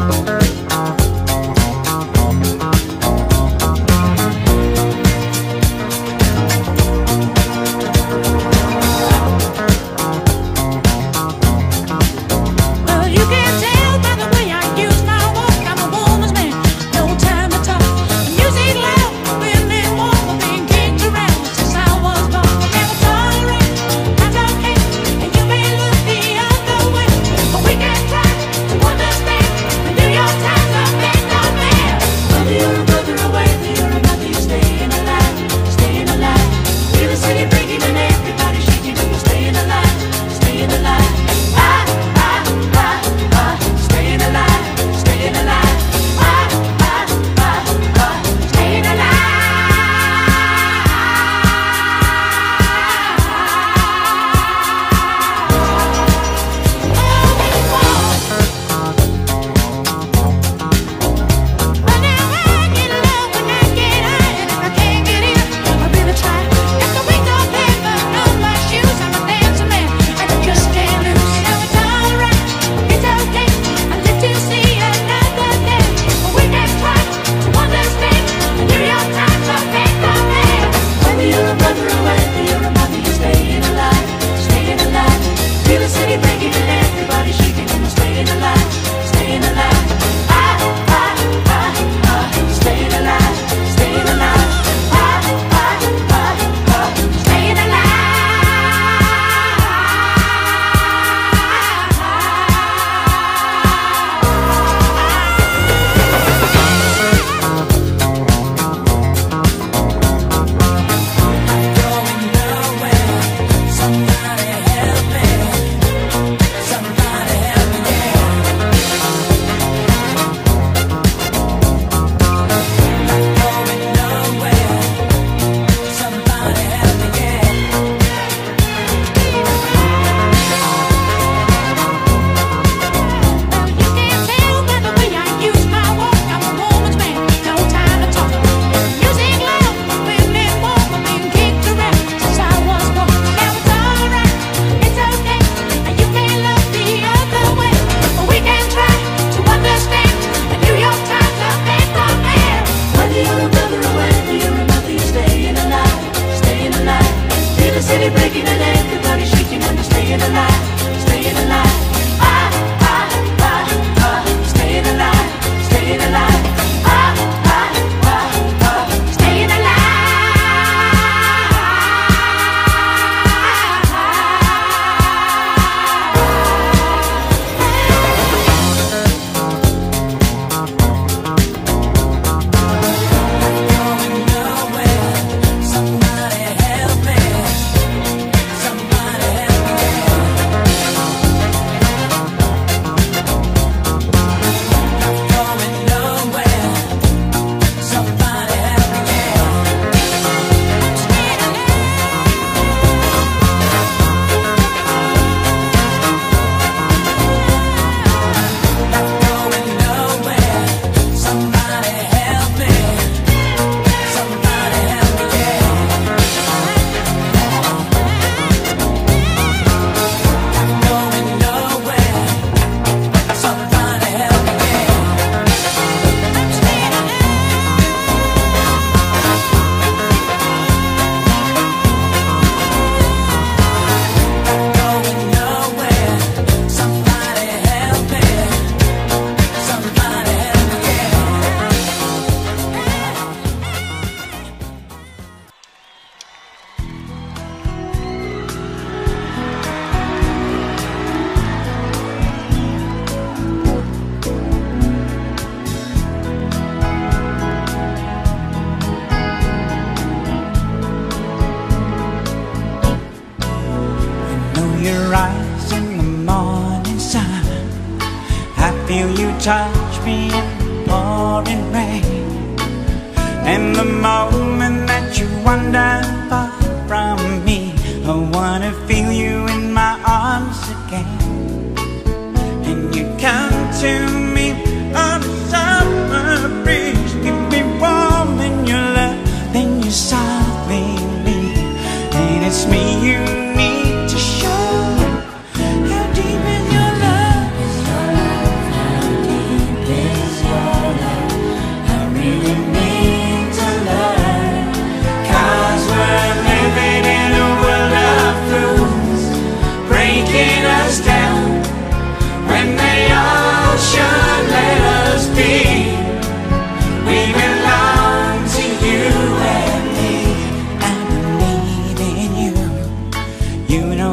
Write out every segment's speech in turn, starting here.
It's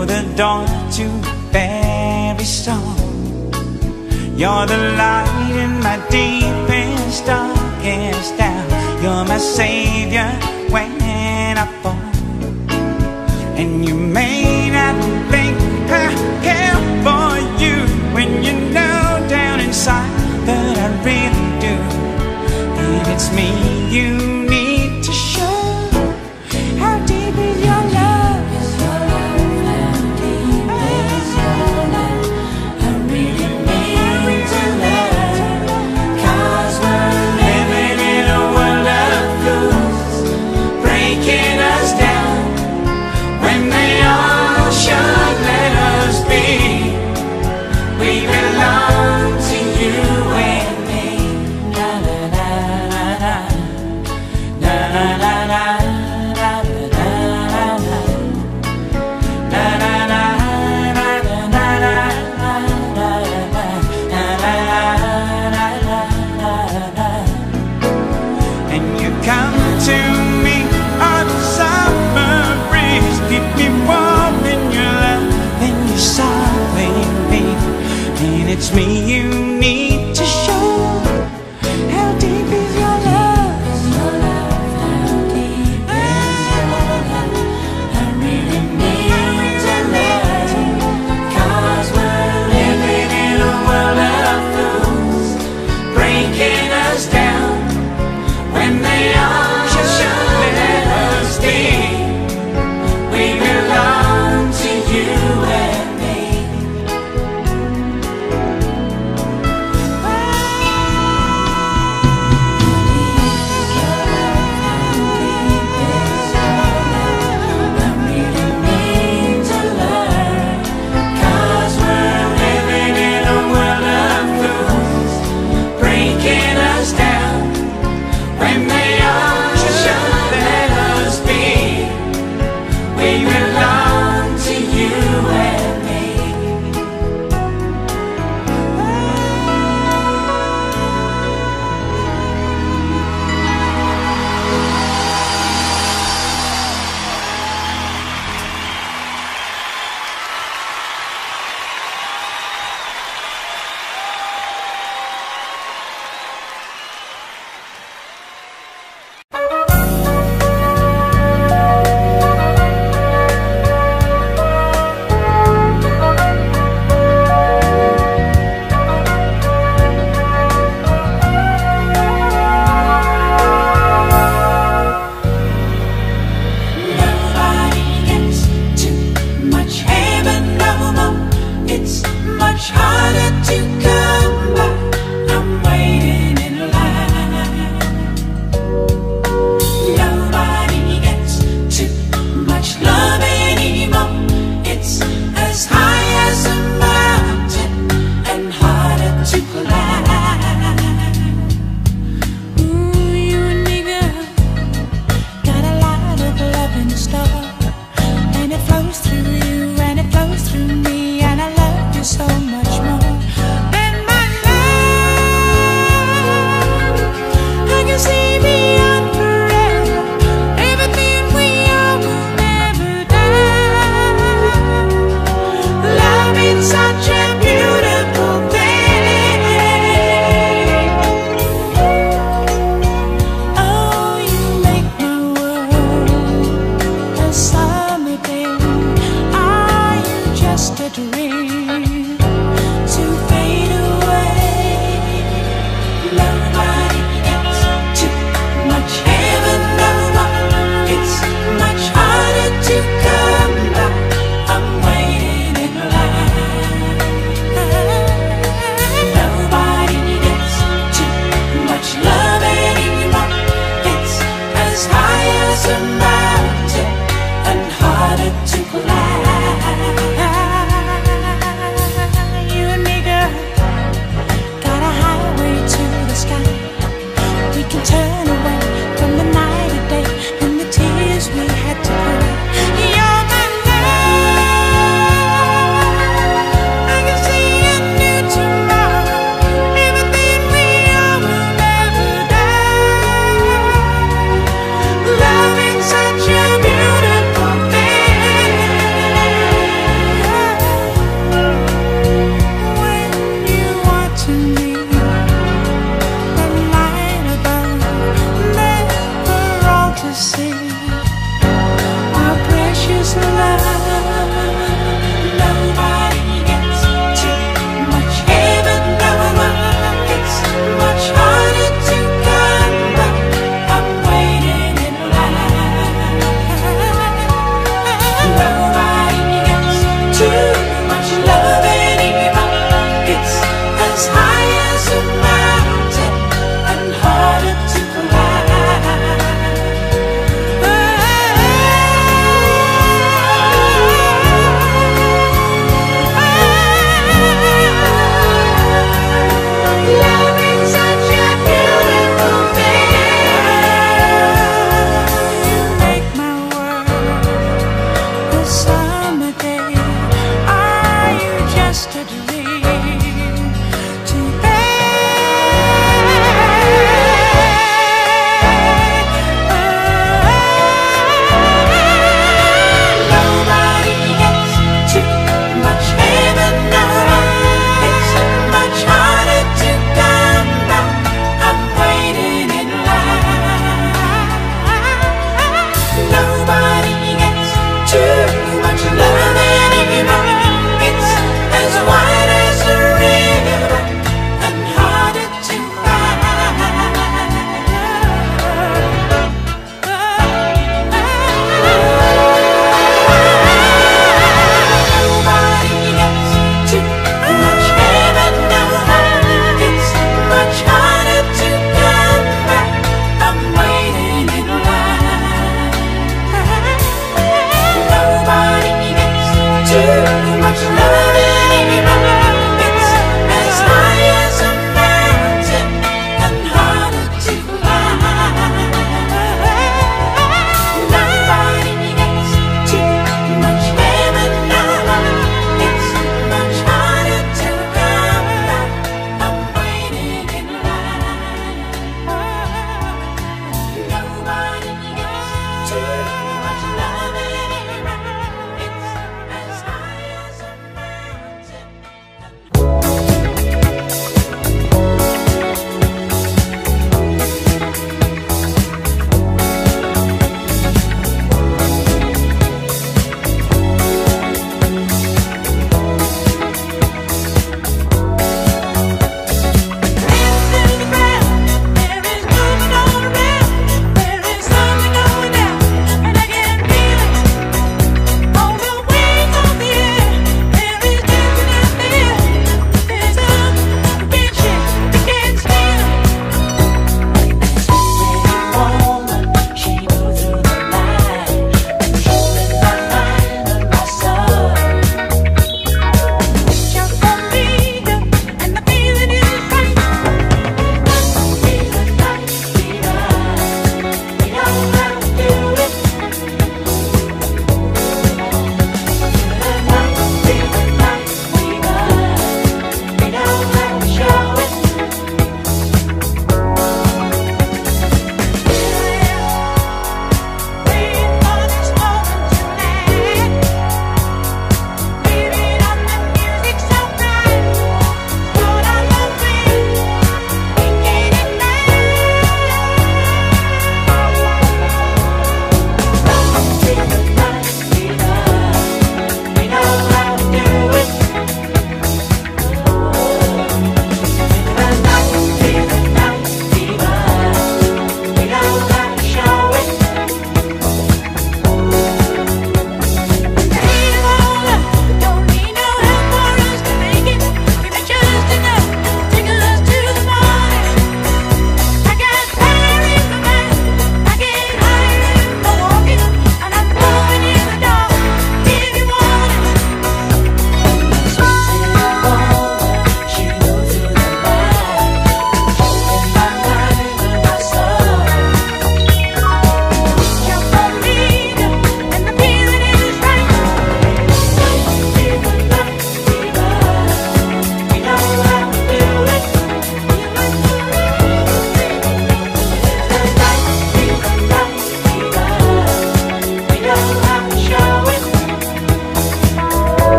You're the dawn to every storm. You're the light in my deepest, darkest doubt. You're my savior when I fall. And you may not think I care for you when you know down inside that I really do. That it's me you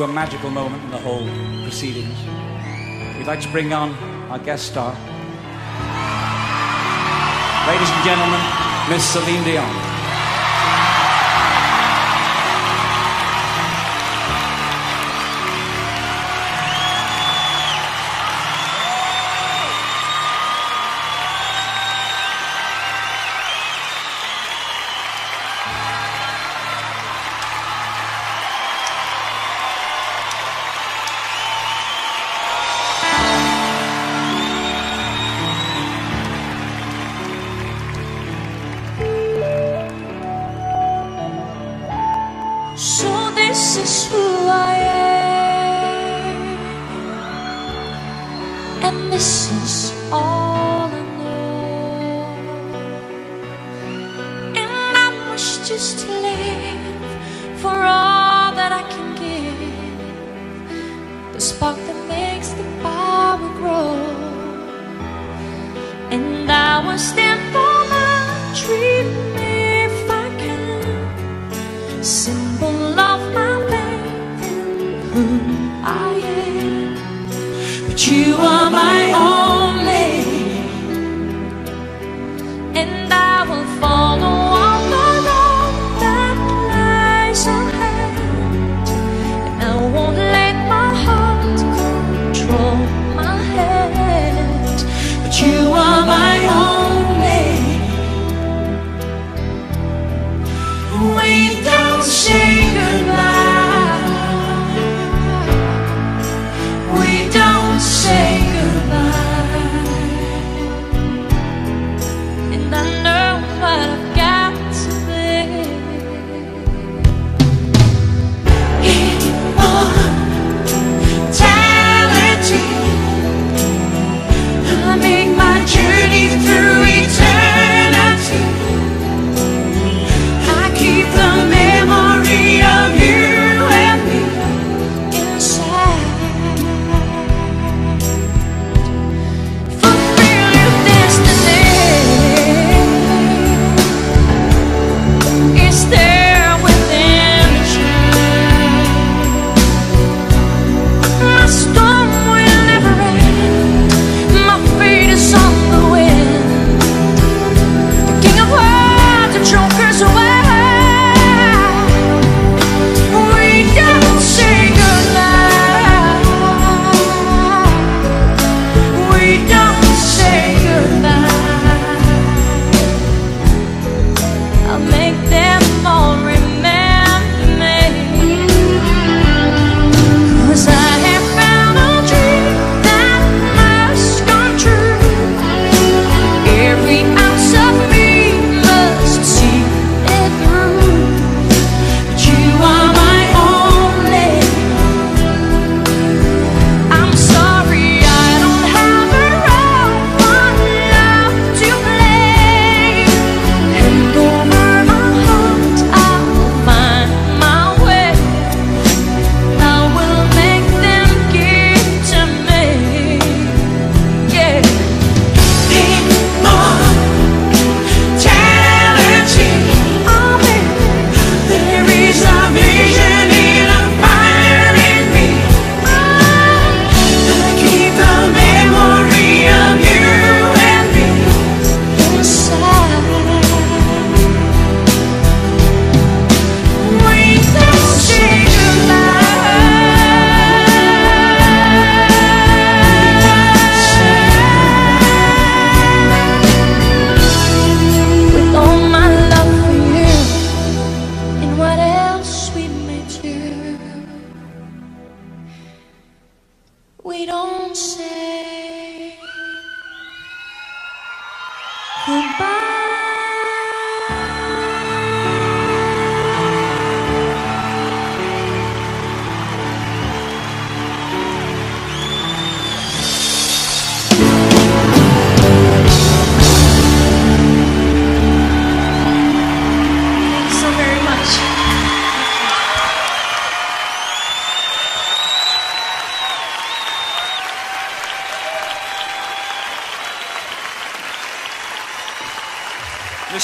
to a magical moment in the whole proceedings. We'd like to bring on our guest star. Ladies and gentlemen, Miss Celine Dion.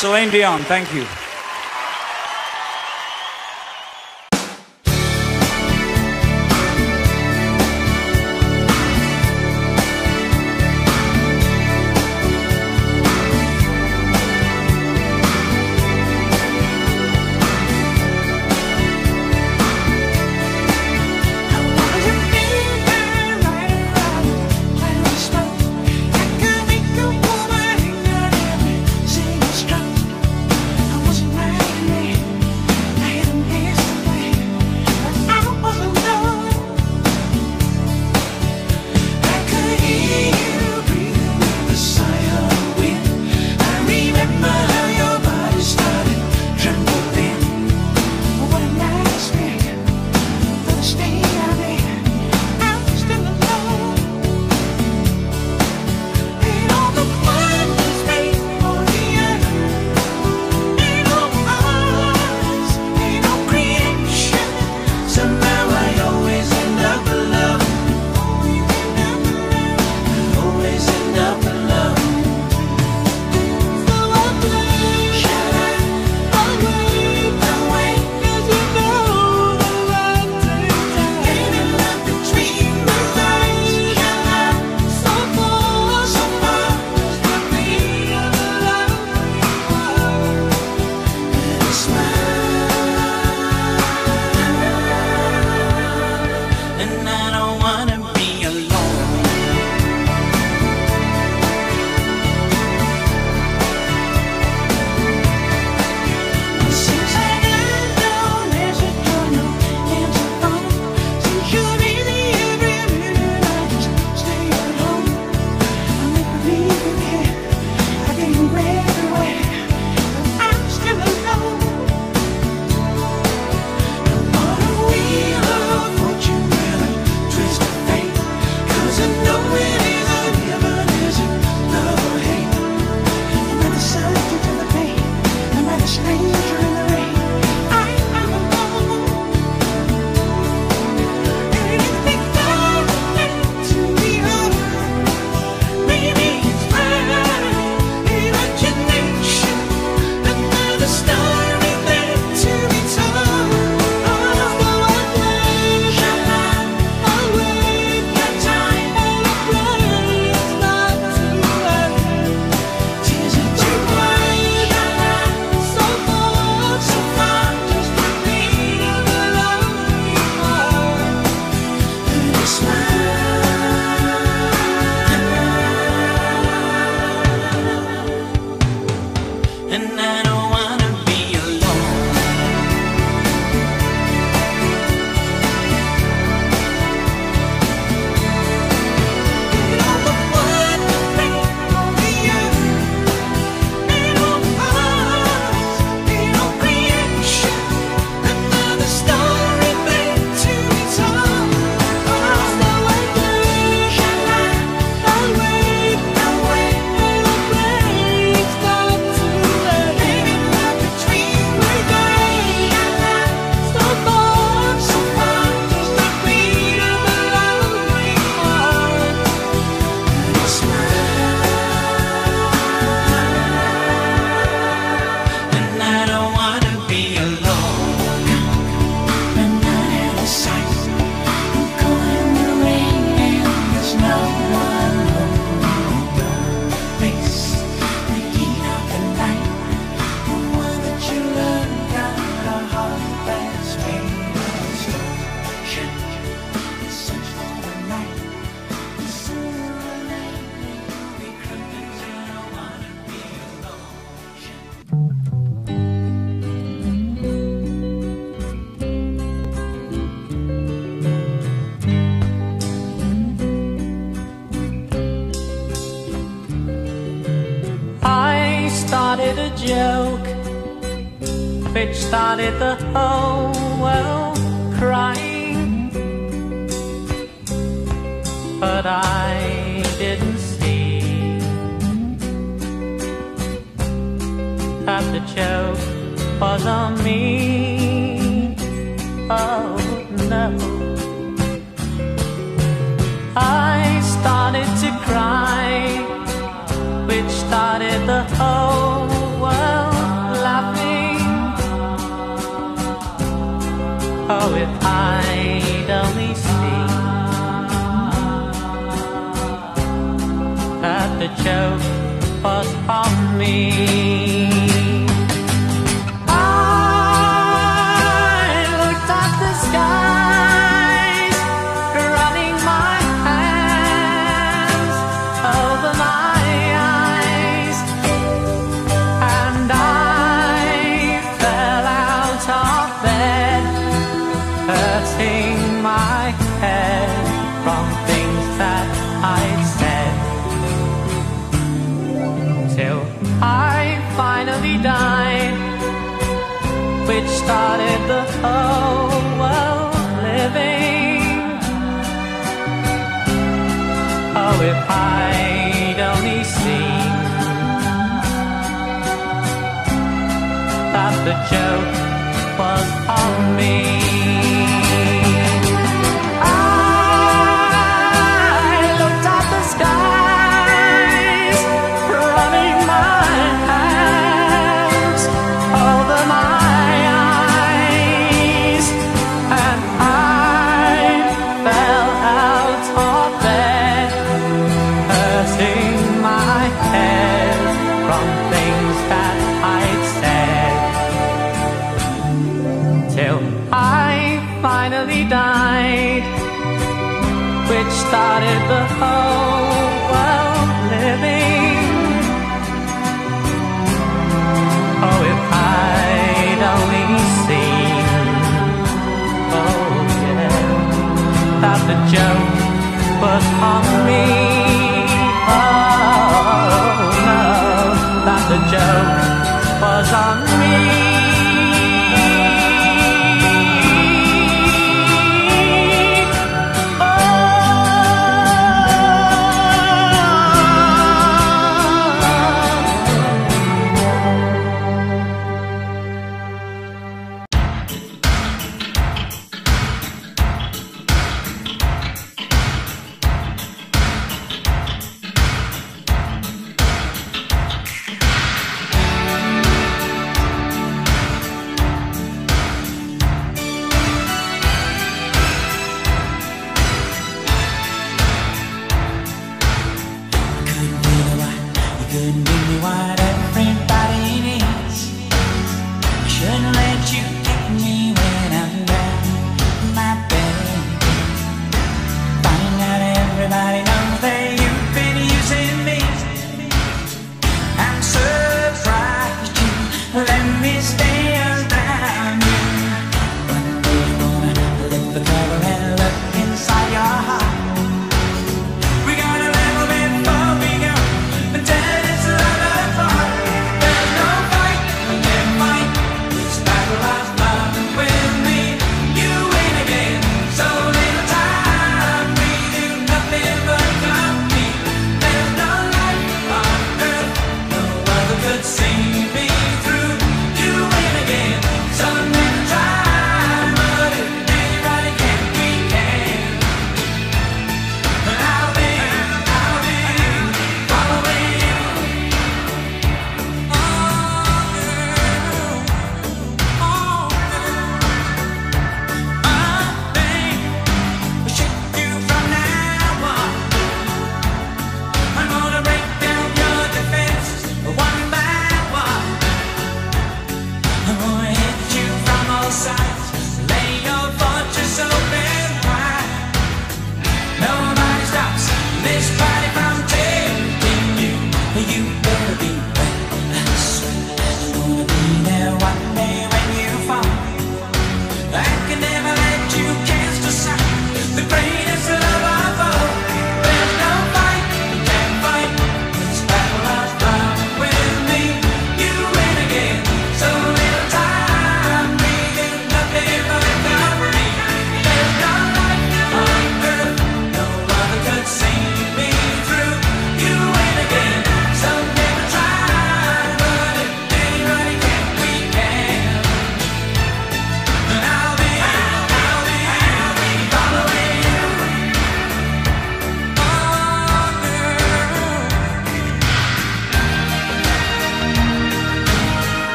Celine Dion, thank you. started the idly see that the joke was on me. started the whole world living. Oh, if I'd only seen, oh yeah, that the joke was on me. Oh no, that the joke was on me. you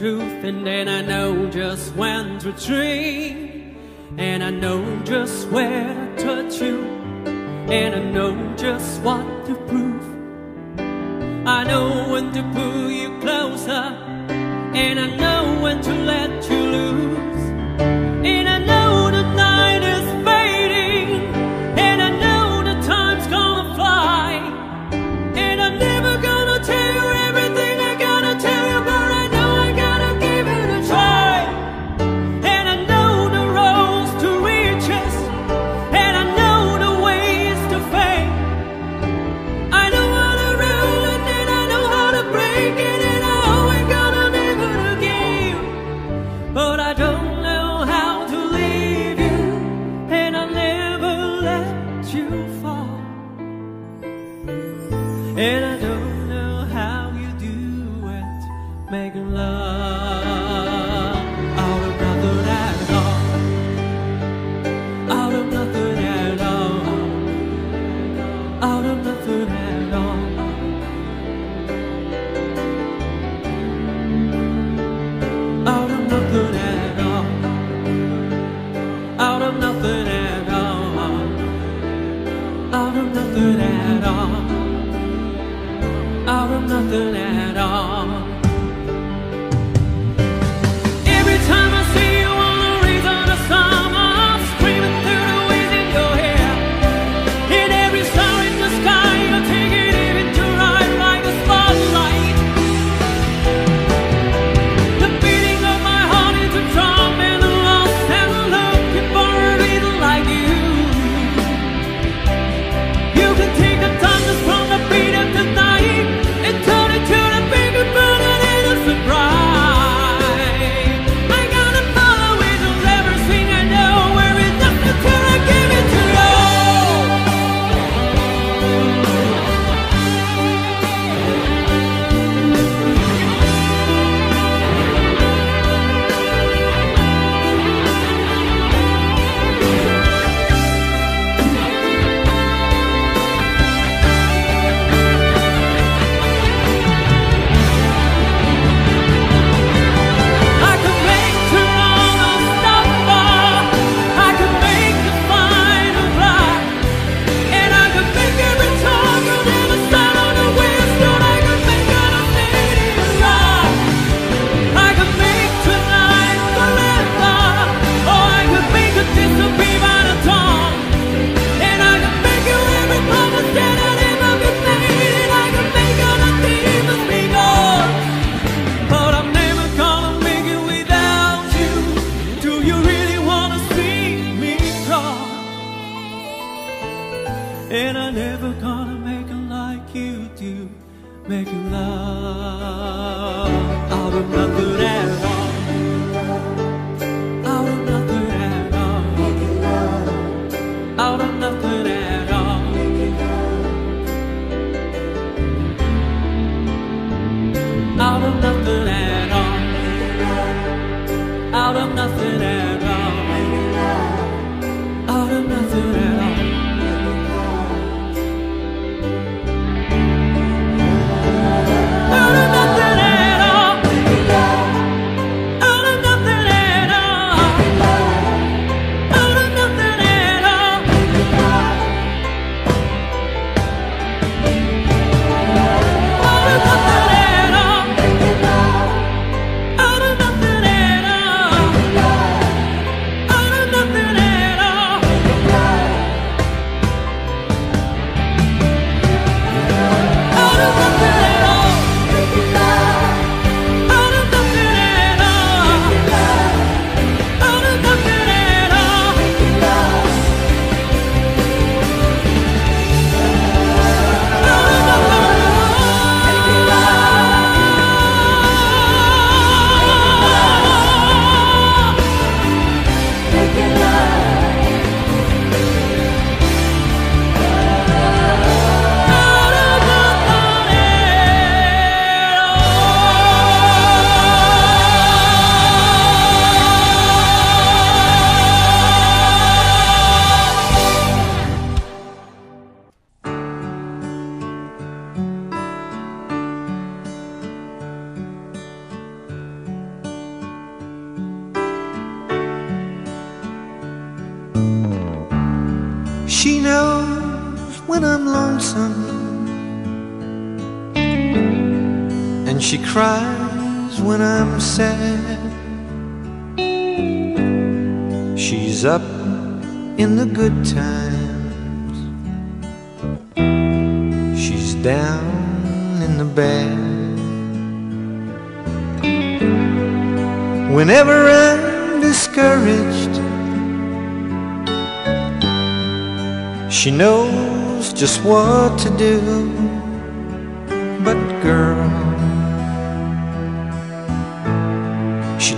truth and then I know just when to dream. And I know just where to touch you and I know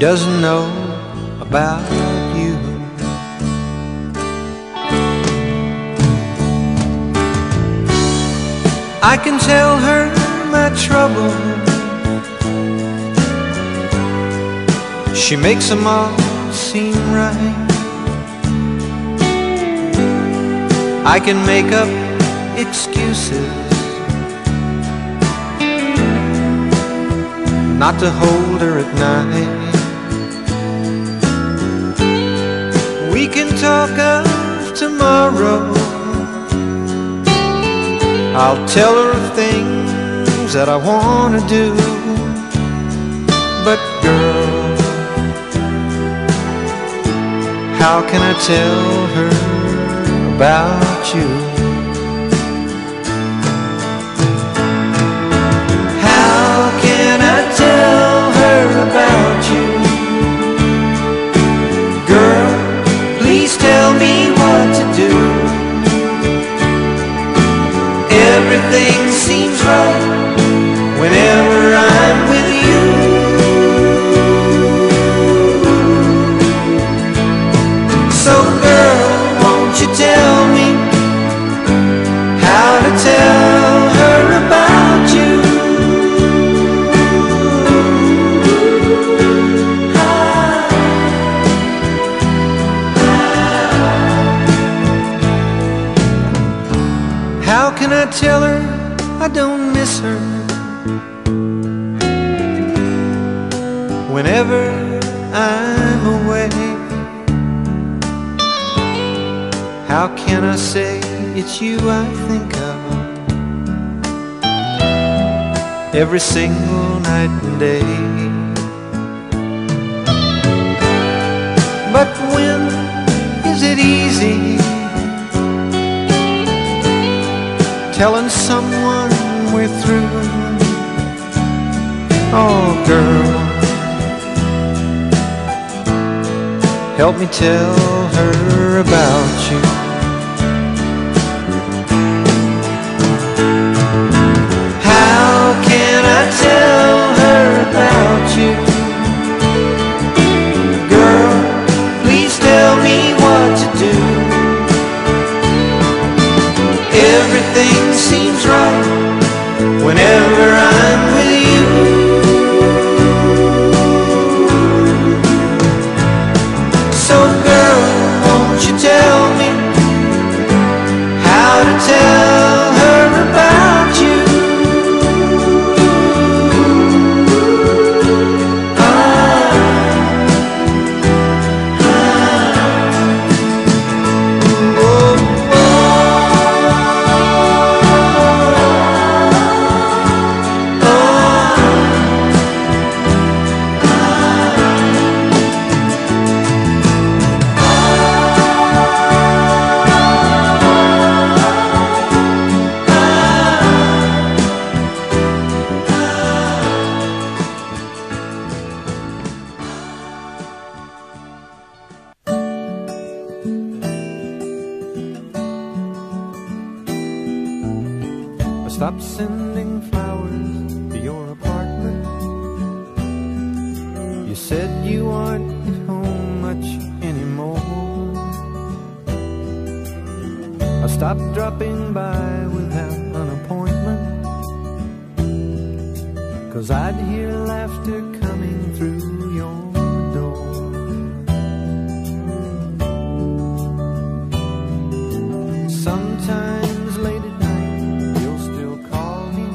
doesn't know about you. I can tell her my trouble. She makes them all seem right. I can make up excuses not to hold her at night. Talk of tomorrow. I'll tell her of things that I want to do. But girl, how can I tell her about you? Everything every single night and day? But when is it easy? telling someone we're through. Oh, girl, help me tell her about you. Everything seems right I'd hear laughter coming through your door. Sometimes late at night, you'll still call me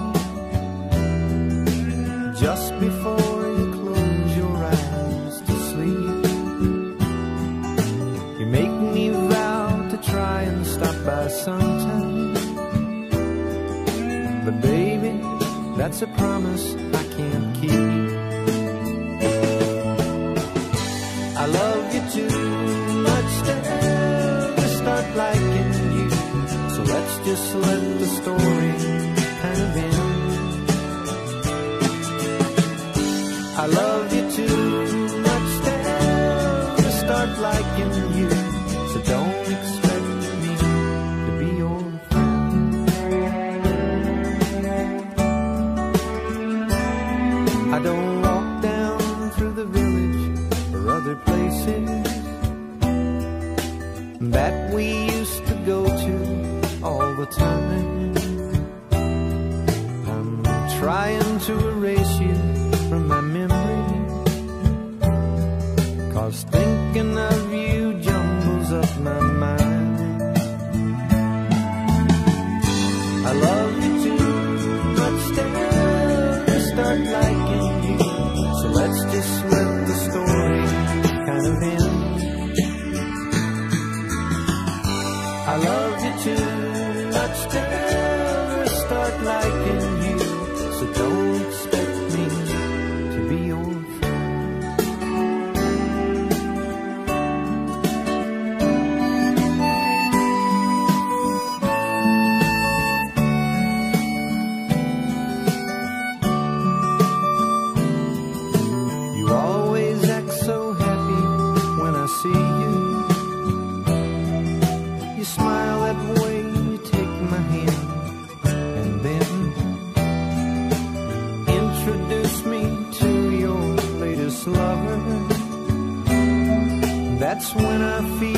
just before you close your eyes to sleep. You make me vow to try and stop by sometime. But baby, that's a promise can't keep. I love you too much to ever start liking you, so let's just let the story. time. when I feel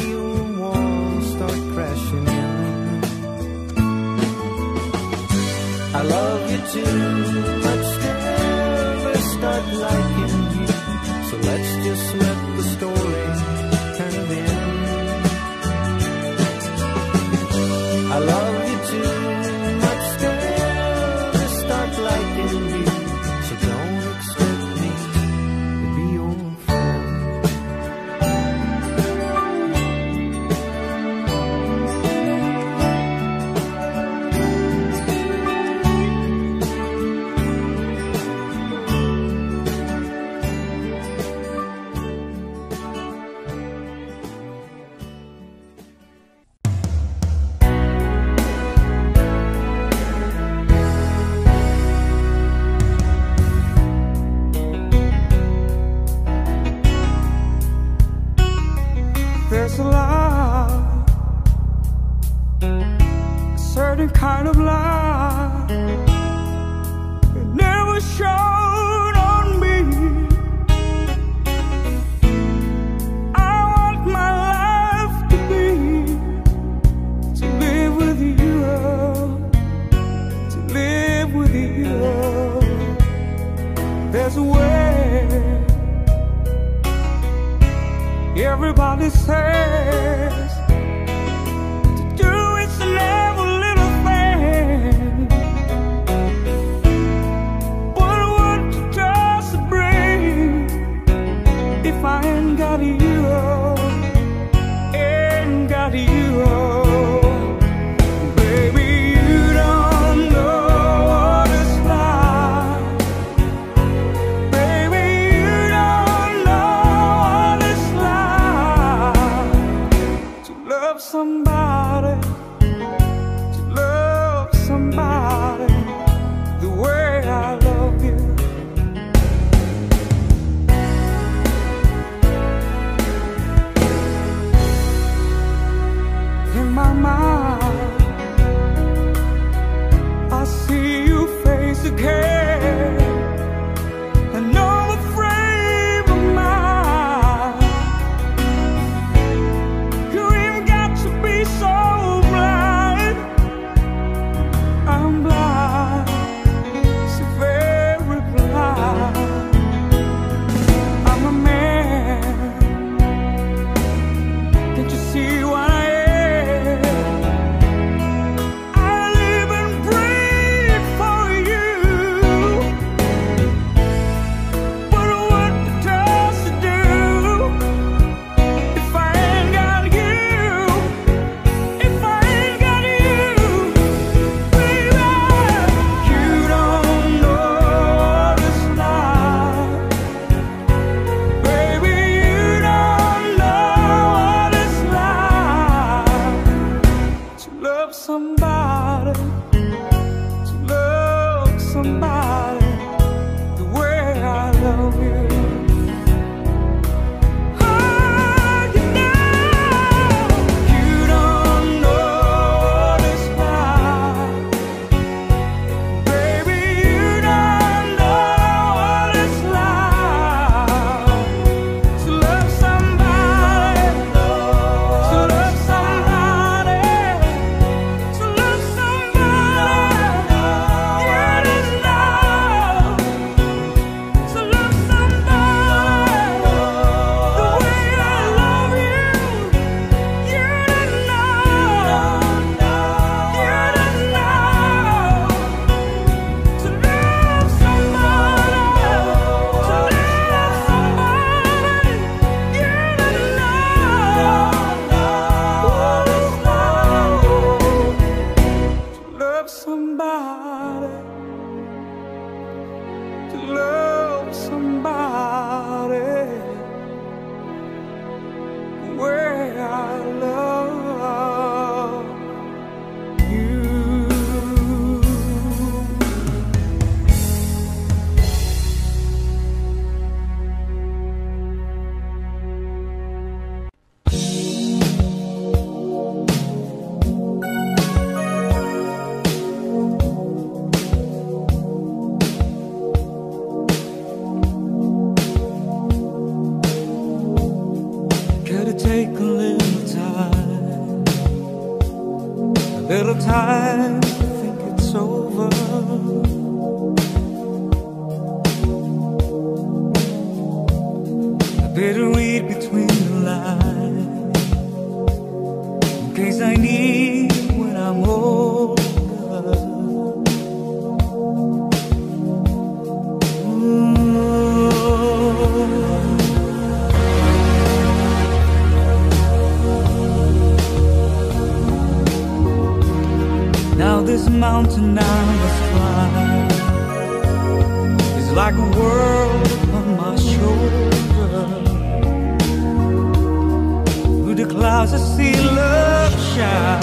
Clouds I see love shine.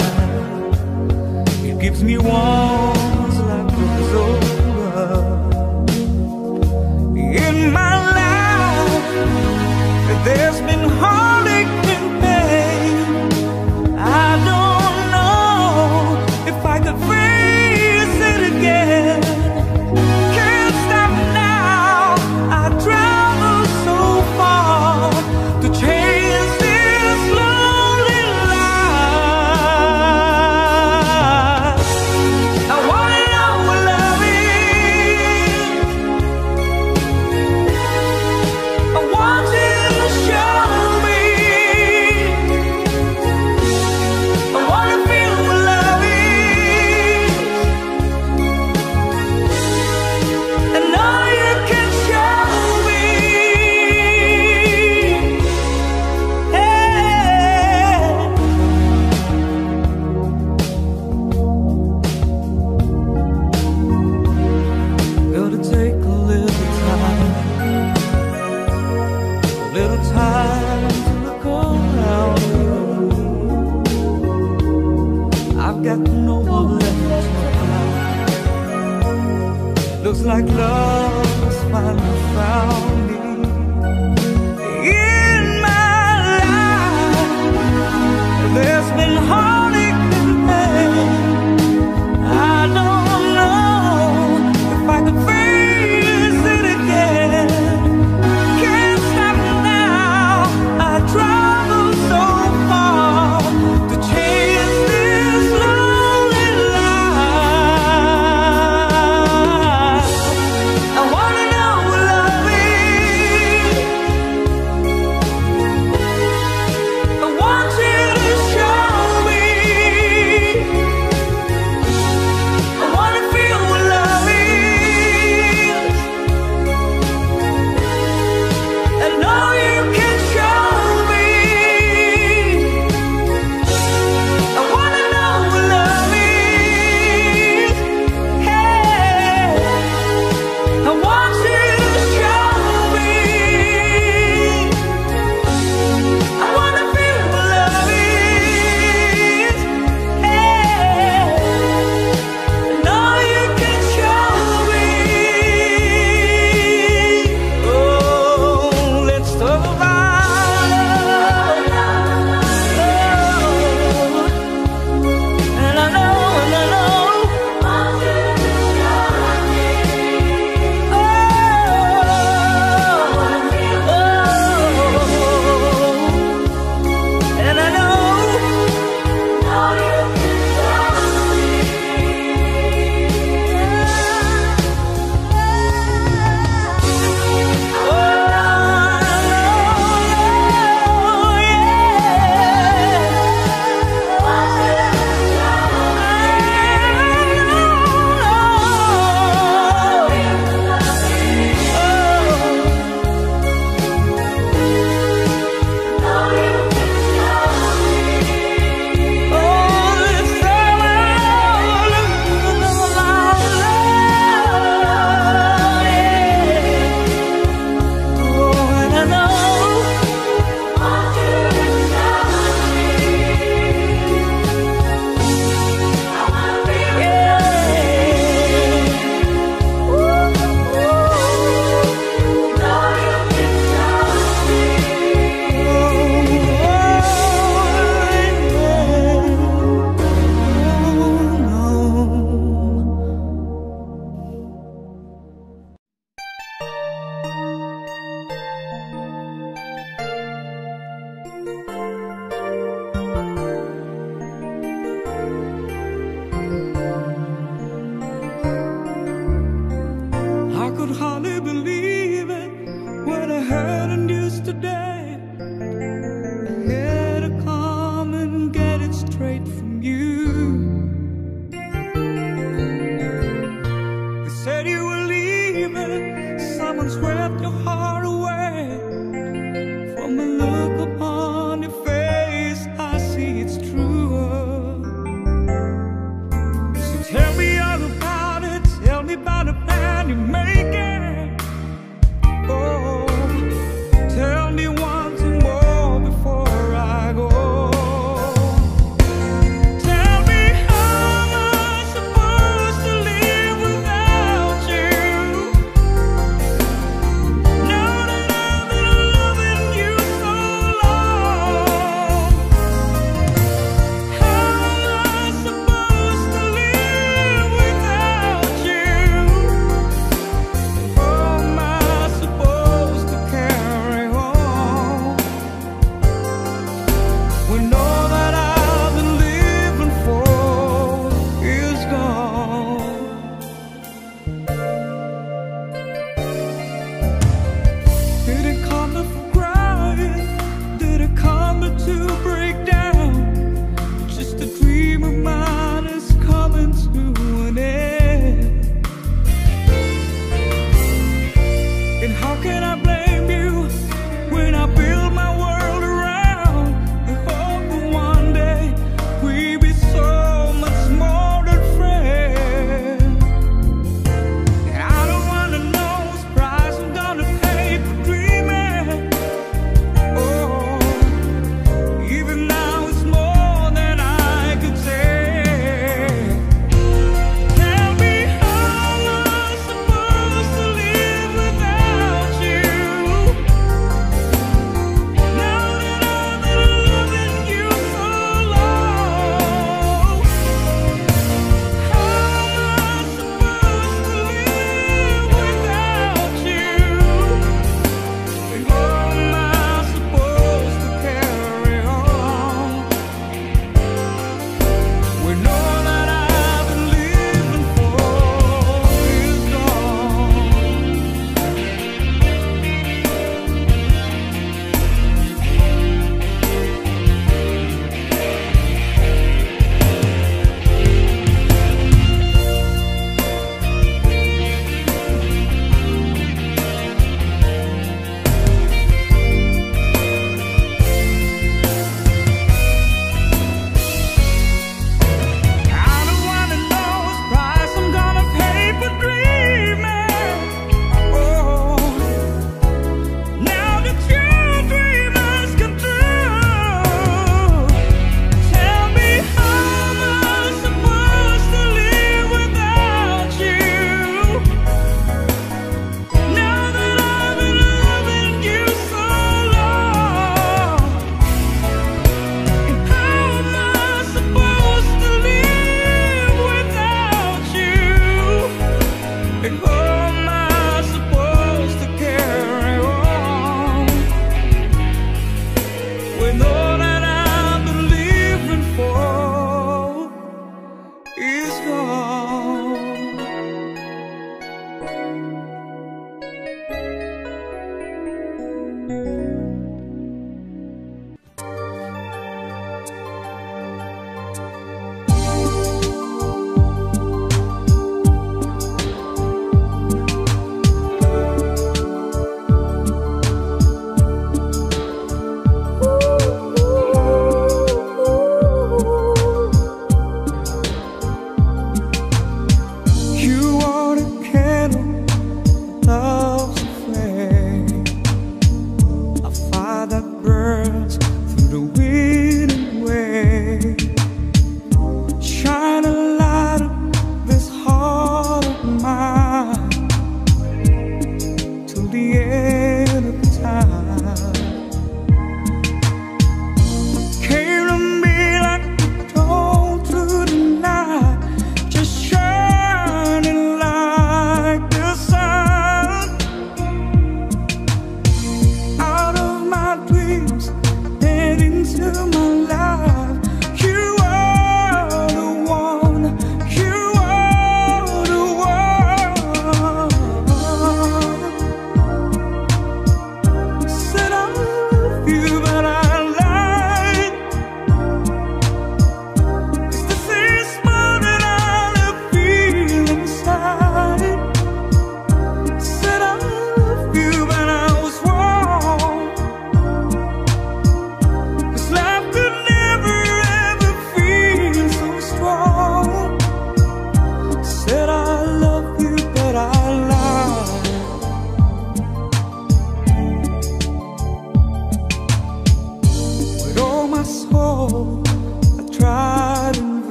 It gives me warmth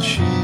chair.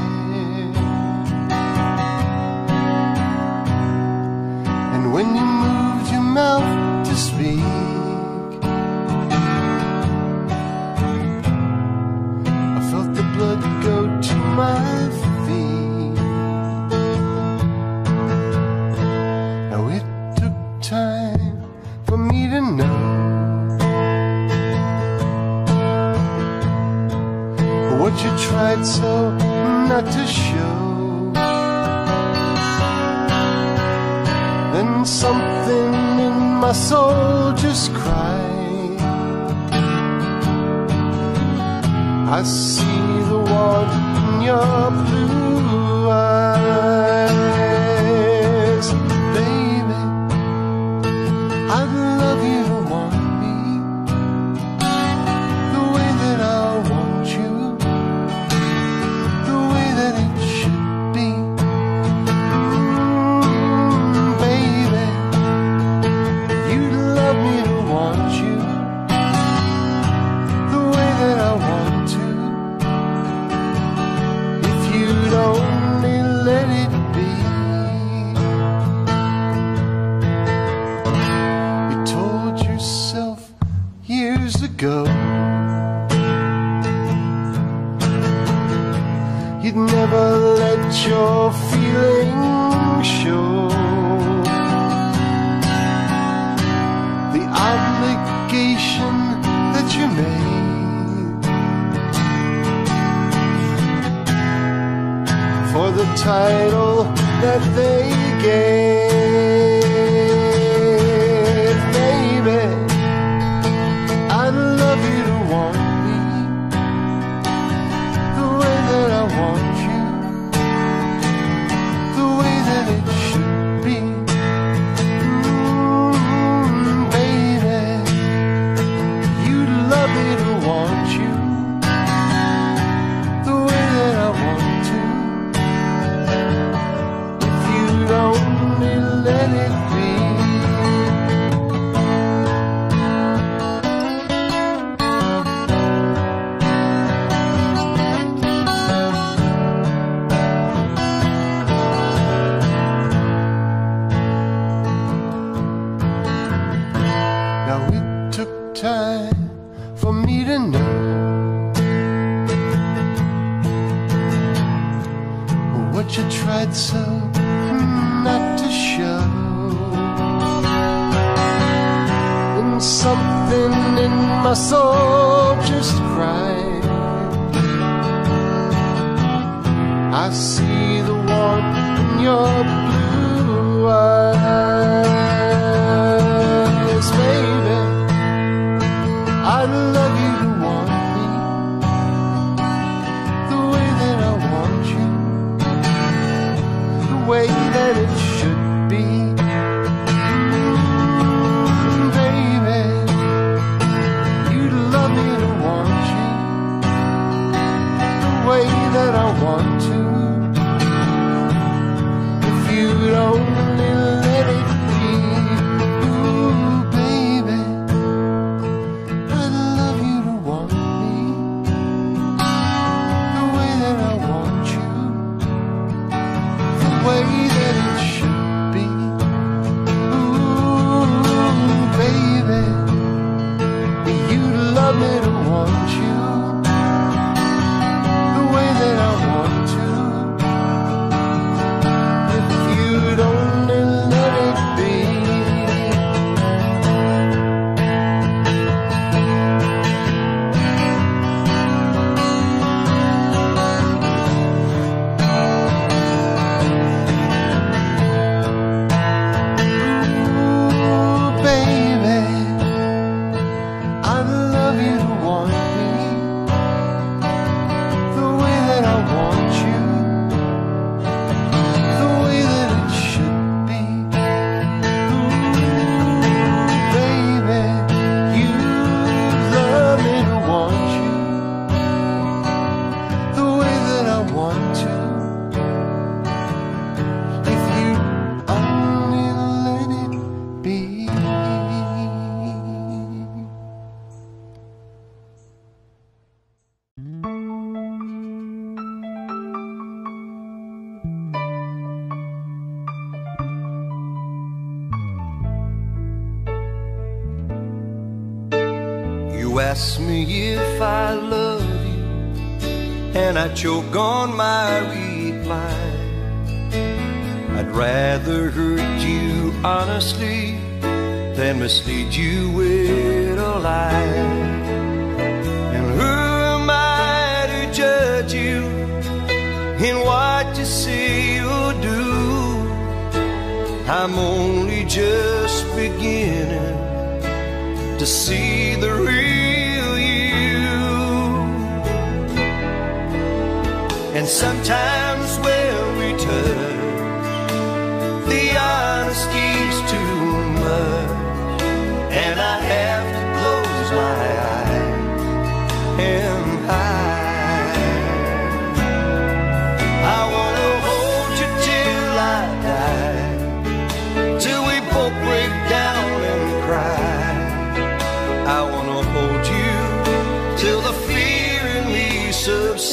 Tried so rather hurt you honestly than mislead you with a lie. And who am I to judge you in what you say or do? I'm only just beginning to see the real you. And sometimes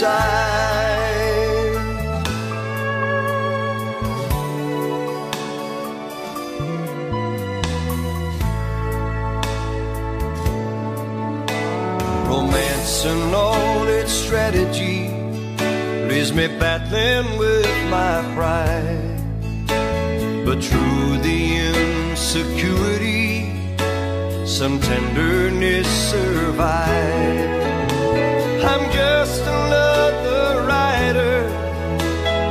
subsides. Romance and all its strategy leaves me battling with my pride. But through the insecurity, some tenderness survives. I'm just another rider,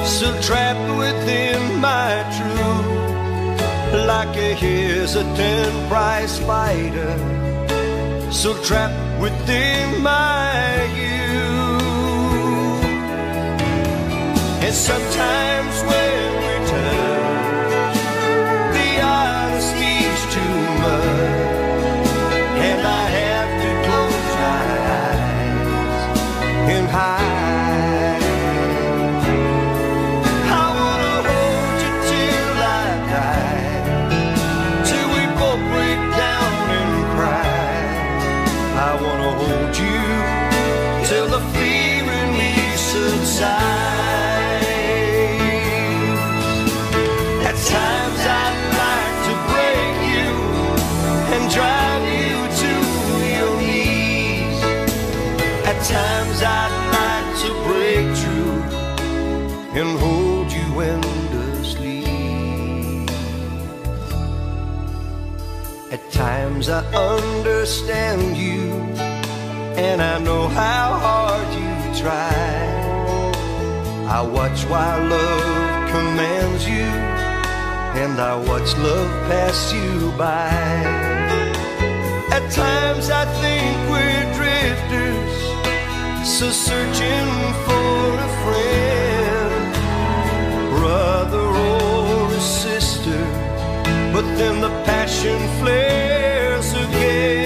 still trapped within my truth, like a hesitant prize fighter, still trapped within my youth. And sometimes when understand you, and I know how hard you try. I watch while love commands you, and I watch love pass you by. At times I think we're drifters, so searching for a friend, brother or a sister. But then the passion flares again.